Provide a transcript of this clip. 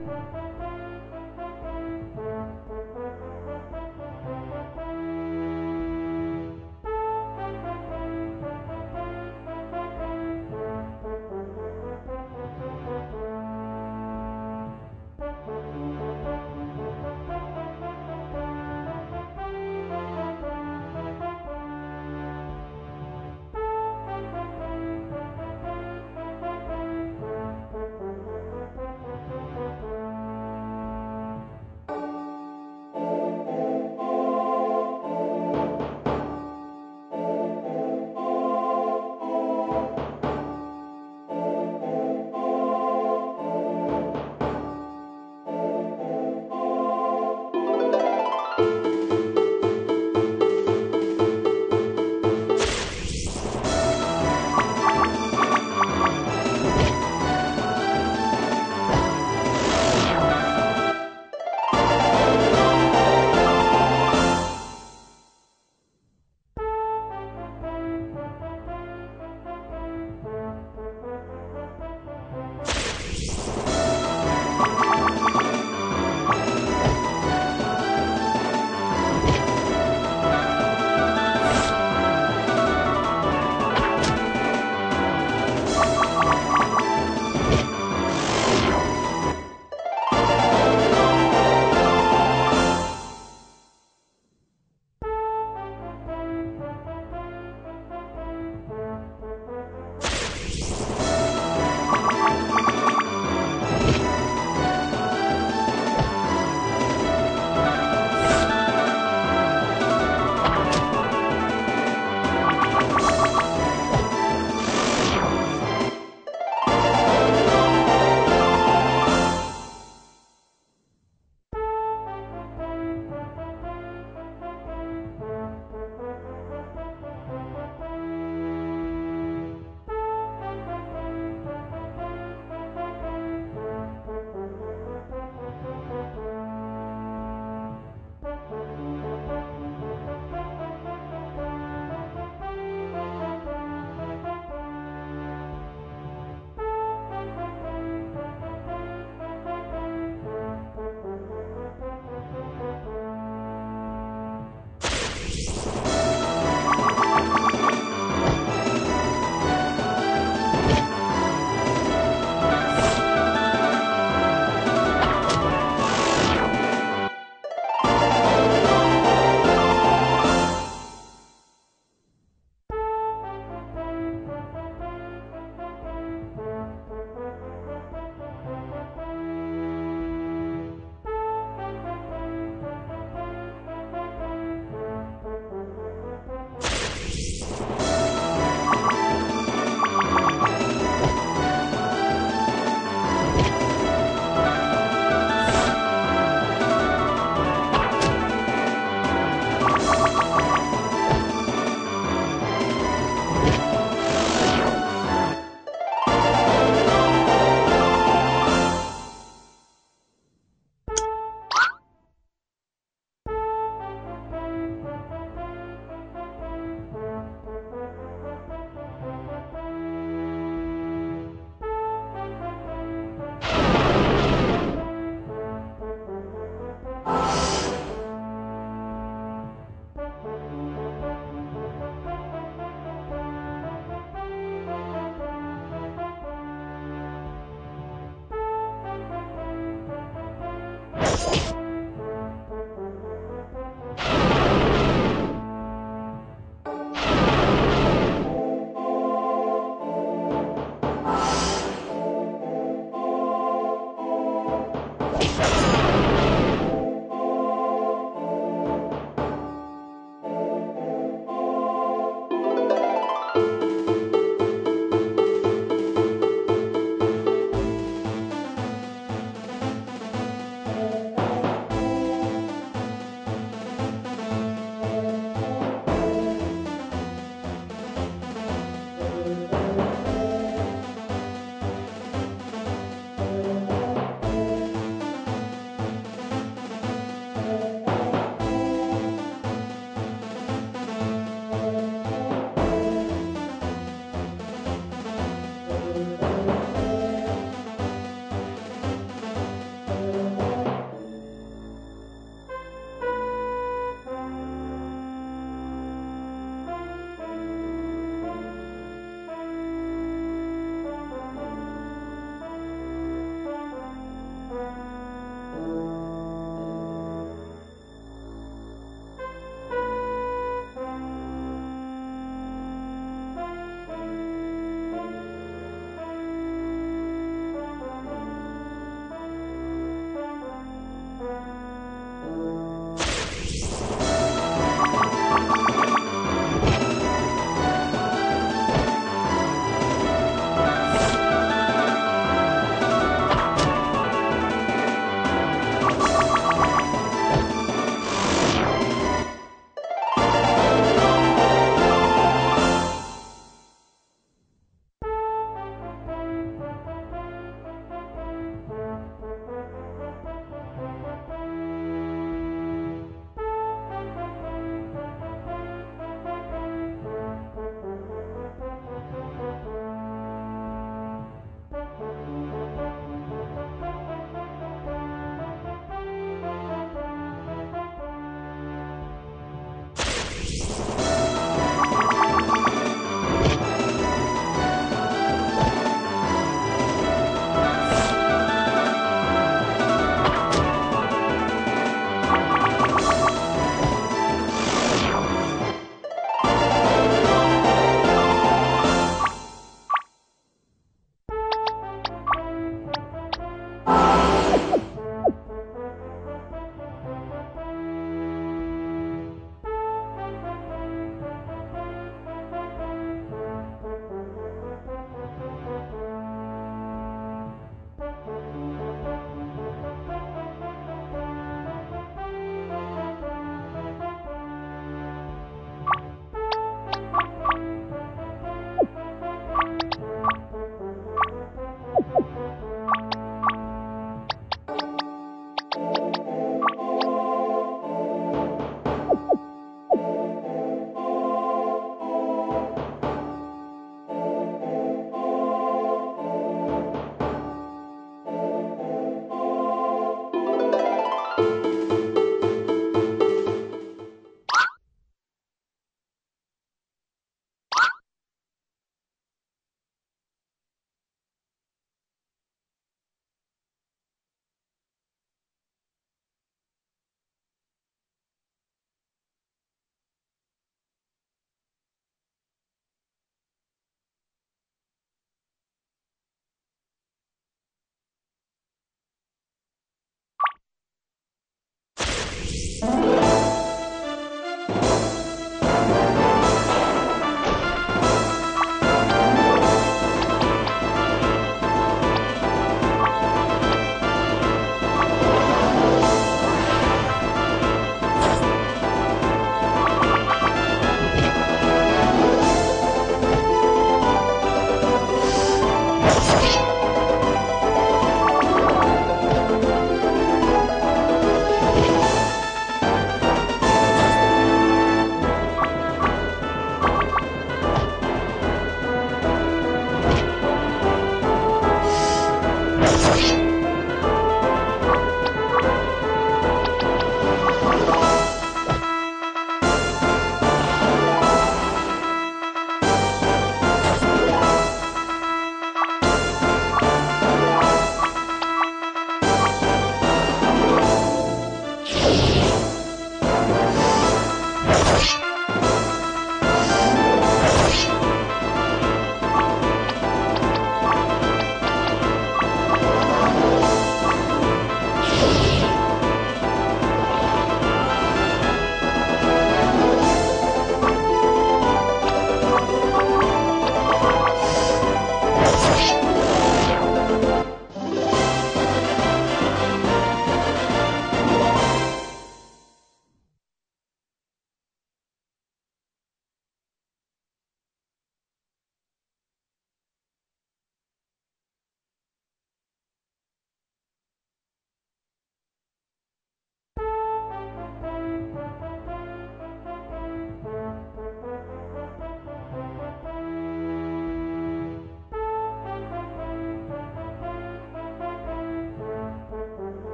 Música